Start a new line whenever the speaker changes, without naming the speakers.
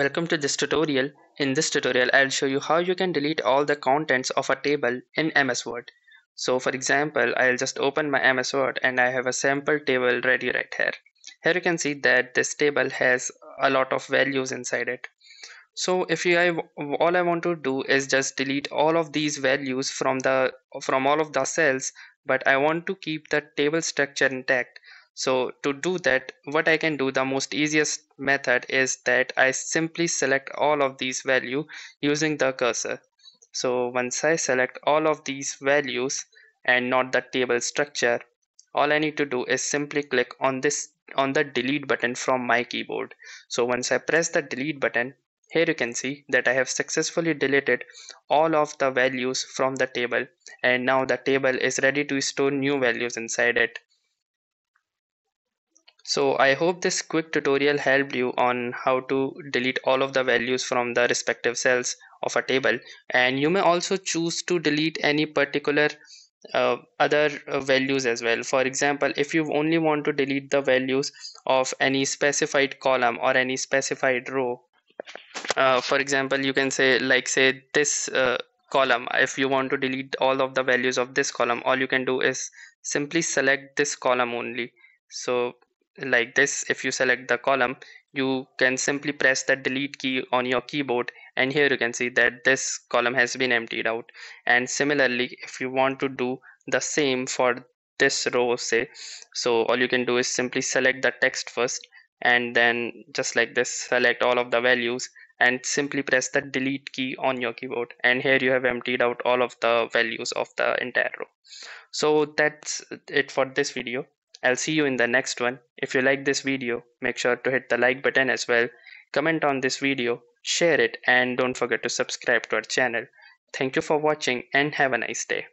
Welcome to this tutorial. In this tutorial, I'll show you how you can delete all the contents of a table in MS Word. So for example, I'll just open my MS Word and I have a sample table ready right here. Here you can see that this table has a lot of values inside it. So if you all I want to do is just delete all of these values from the from all of the cells, but I want to keep the table structure intact. So to do that, what I can do, the most easiest method is that I simply select all of these value using the cursor. So once I select all of these values and not the table structure, all I need to do is simply click on this on the delete button from my keyboard. So once I press the delete button, here you can see that I have successfully deleted all of the values from the table and now the table is ready to store new values inside it. So I hope this quick tutorial helped you on how to delete all of the values from the respective cells of a table. And you may also choose to delete any particular uh, other uh, values as well. For example if you only want to delete the values of any specified column or any specified row uh, for example you can say like say this uh, column if you want to delete all of the values of this column all you can do is simply select this column only. So like this if you select the column you can simply press the delete key on your keyboard and here you can see that this column has been emptied out. And similarly if you want to do the same for this row say so all you can do is simply select the text first and then just like this select all of the values and simply press the delete key on your keyboard. And here you have emptied out all of the values of the entire row. So that's it for this video I'll see you in the next one. If you like this video, make sure to hit the like button as well. Comment on this video, share it and don't forget to subscribe to our channel. Thank you for watching and have a nice day.